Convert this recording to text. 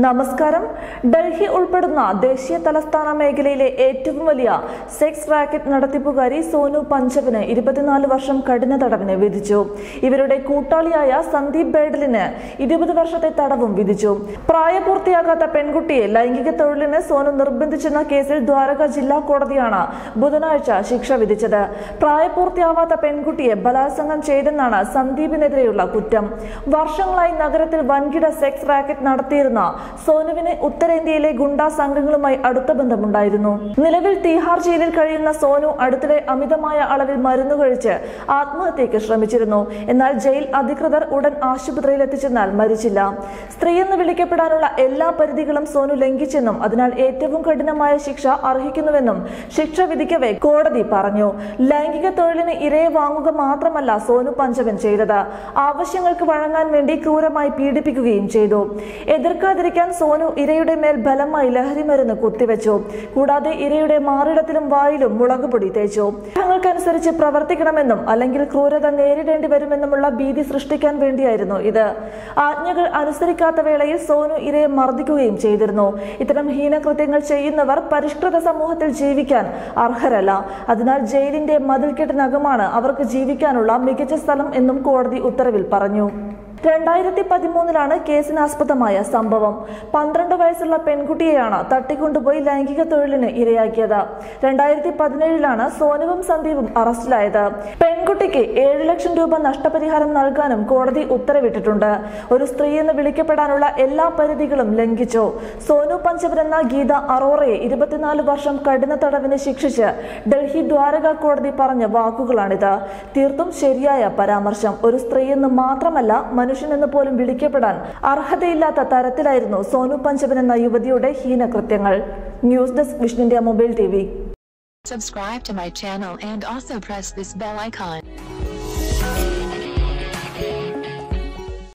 നമസ്കാരം. ഡൽഹി ഉൾപ്പെടുന്ന ദേശീയ തലസ്ഥാന മേഖലയിലെ ഏറ്റവും വലിയ സെക്സ് റാക്കറ്റ് നടത്തിപ്പുകാരി സോനു പഞ്ചവിന് ഇരുപത്തിനാല് വർഷം കഠിന തടവിന് വിധിച്ചു. ഇവരുടെ കൂട്ടാളിയായ സന്ദീപ് ബേഡലിന് ഇരുപത് വർഷത്തെ തടവും വിധിച്ചു. പ്രായപൂർത്തിയാകാത്ത പെൺകുട്ടിയെ ലൈംഗിക തൊഴിലിന് സോനു നിർബന്ധിച്ചെന്ന കേസിൽ ദ്വാരക ജില്ലാ കോടതിയാണ് ബുധനാഴ്ച ശിക്ഷ വിധിച്ചത്. പ്രായപൂർത്തിയാവാത്ത പെൺകുട്ടിയെ ബലാത്സംഗം ചെയ്തെന്നാണ് സന്ദീപിനെതിരെയുള്ള കുറ്റം. വർഷങ്ങളായി നഗരത്തിൽ വൻകിട സെക്സ് റാക്കറ്റ് നടത്തിയിരുന്ന സോനുവിന് ഉത്തരേന്ത്യയിലെ ഗുണ്ടാ സംഘങ്ങളുമായി അടുത്ത ബന്ധമുണ്ടായിരുന്നു. നിലവിൽ തീഹാർ ജയിലിൽ കഴിയുന്ന സോനു അടുത്തിടെ അമിതമായ അളവിൽ മരുന്നു കഴിച്ച് ആത്മഹത്യയ്ക്ക് ശ്രമിച്ചിരുന്നു. എന്നാൽ ജയിൽ അധികൃതർ ഉടൻ ആശുപത്രിയിൽ എത്തിച്ചെന്നാൽ മരിച്ചില്ല. സ്ത്രീയെന്ന് വിളിക്കപ്പെടാനുള്ള എല്ലാ പരിധികളും സോനു ലംഘിച്ചെന്നും അതിനാൽ ഏറ്റവും കഠിനമായ ശിക്ഷ അർഹിക്കുന്നുവെന്നും ശിക്ഷ വിധിക്കവേ കോടതി പറഞ്ഞു. ലൈംഗിക തൊഴിലിന് ഇരയെ വാങ്ങുക മാത്രമല്ല സോനു പഞ്ചവൻ ചെയ്തത്. ആവശ്യങ്ങൾക്ക് വഴങ്ങാൻ വേണ്ടി ക്രൂരമായി പീഡിപ്പിക്കുകയും ചെയ്തു. എതിർക്കാതിരിക്കാൻ സോനു ഇരയുടെ മേൽ ബലമായി ലഹരി മരുന്ന് കുത്തിവെച്ചു. കൂടാതെ ഇരയുടെ മാറിടത്തിലും വായിലും മുളകുപൊടി തേച്ചു. ഞങ്ങൾക്കനുസരിച്ച് പ്രവർത്തിക്കണമെന്നും അല്ലെങ്കിൽ ക്രൂരത നേരിടേണ്ടി വരുമെന്നുമുള്ള ഭീതി സൃഷ്ടിക്കാൻ വേണ്ടിയായിരുന്നു ഇത്. ആജ്ഞകൾ അനുസരിക്കാത്ത വേളയിൽ സോനു ഇരയെ മർദ്ദിക്കുകയും ചെയ്തിരുന്നു. ഇത്തരം ഹീനകൃത്യങ്ങൾ ചെയ്യുന്നവർ പരിഷ്കൃത സമൂഹത്തിൽ ജീവിക്കാൻ അർഹരല്ല. അതിനാൽ ജയിലിന്റെ മതിൽക്കെട്ടിനകമാണ് അവർക്ക് ജീവിക്കാനുള്ള മികച്ച സ്ഥലം എന്നും കോടതി ഉത്തരവിൽ പറഞ്ഞു. രണ്ടായിരത്തി പതിമൂന്നിലാണ് കേസിനാസ്പദമായ സംഭവം. പന്ത്രണ്ട് വയസ്സുള്ള പെൺകുട്ടിയെയാണ് തട്ടിക്കൊണ്ടുപോയി ലൈംഗിക തൊഴിലിന് ഇരയാക്കിയത്. രണ്ടായിരത്തി പതിനേഴിലാണ് സോനുവും സന്ദീപും അറസ്റ്റിലായത്. പെൺകുട്ടിക്ക് ഏഴ് ലക്ഷം രൂപ നഷ്ടപരിഹാരം നൽകാനും കോടതി ഉത്തരവിട്ടിട്ടുണ്ട്. ഒരു സ്ത്രീ എന്ന് വിളിക്കപ്പെടാനുള്ള എല്ലാ പരിധികളും ലംഘിച്ചു. സോനു പഞ്ചവർ എന്ന ഗീത അറോറയെ ഇരുപത്തിനാല് വർഷം കഠിന തടവിന് ശിക്ഷിച്ച് ഡൽഹി ദ്വാരക കോടതി പറഞ്ഞ വാക്കുകളാണിത്. തീർത്തും ശരിയായ പരാമർശം. ഒരു സ്ത്രീ എന്ന് മാത്രമല്ല മനുഷ്യനെന്ന് പോലും വിളിക്കപ്പെടാൻ അർഹതയില്ലാത്ത തരത്തിലായിരുന്നു സോനു പഞ്ചവൻ എന്ന യുവതിയുടെ ഹീനകൃത്യങ്ങൾ ന്യൂസ് ഡെസ്ക് വിഷ്ണുവിന്റെ മൊബൈൽ ടി Subscribe to my channel and also press this bell.